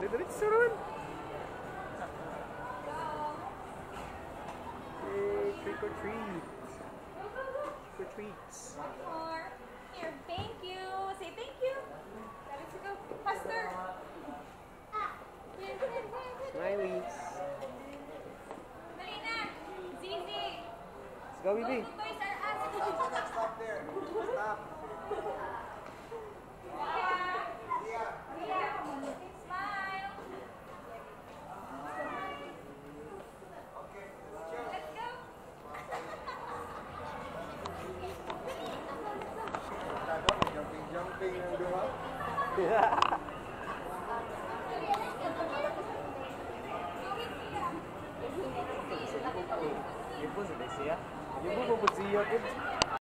Diretso naman. Yay, trick or treat. Trick or treats. More. Here, thank you. Say thank you. Let's go. Faster. Ah. Here, here, here, here. Smileys. Dali na. Zizi. Let's go, Go Yeah. Ibu sudah siap. Ibu mau bersiap.